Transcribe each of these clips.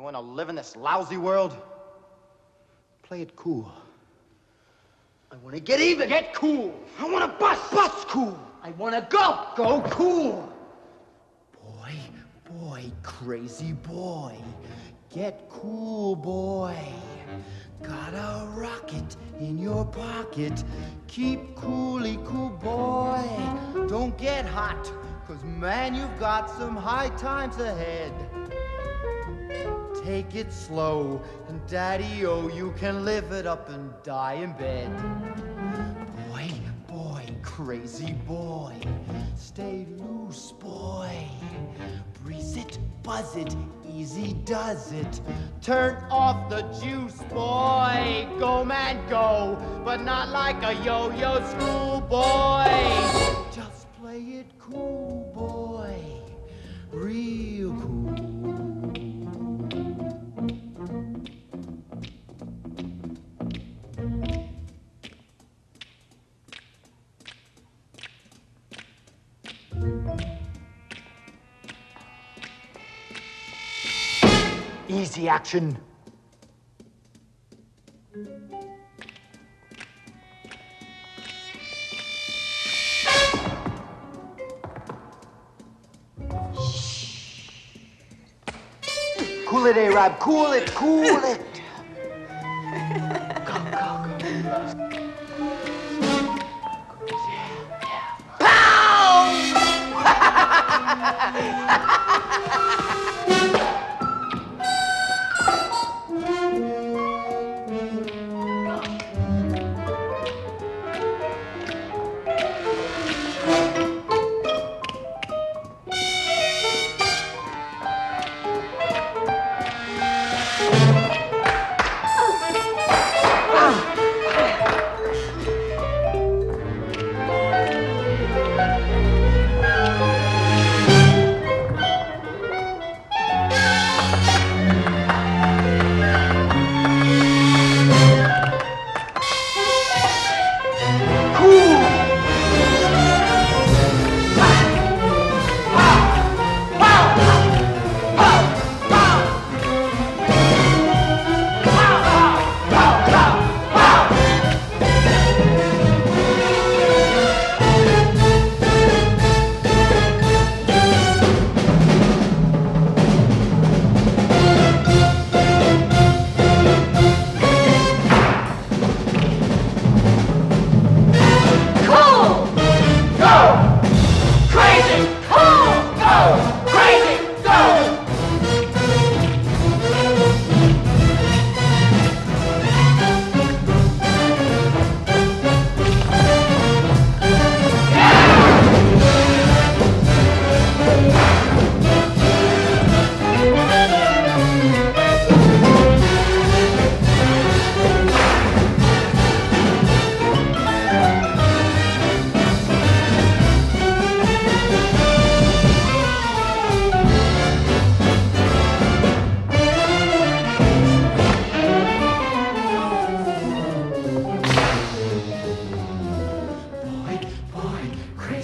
You want to live in this lousy world? Play it cool. I want to get even. Get cool. I want to bust. Bust cool. I want to go. Go cool. Boy, boy, crazy boy. Get cool, boy. Got a rocket in your pocket. Keep coolly cool, boy. Don't get hot, cause man, you've got some high times ahead. Take it slow, and daddy, oh, you can live it up and die in bed. Boy, boy, crazy boy. Stay loose, boy. Breeze it, buzz it, easy does it. Turn off the juice, boy. Go, man, go. But not like a yo yo schoolboy. Easy action. Cool it, A-rab. Cool it, cool it. Go, go, go. Cool!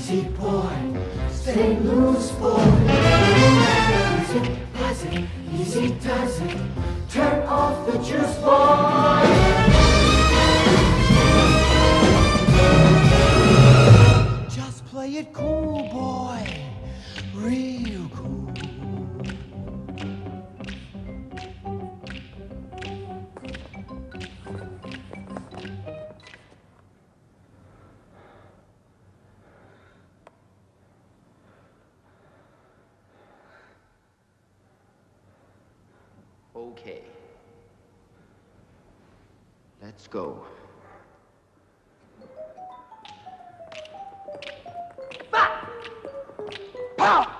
crazy boy. Stay loose, boy. It, buzz it, easy does it. Turn off the juice, boy. Just play it cool, boy. Real Okay. Let's go. Pow!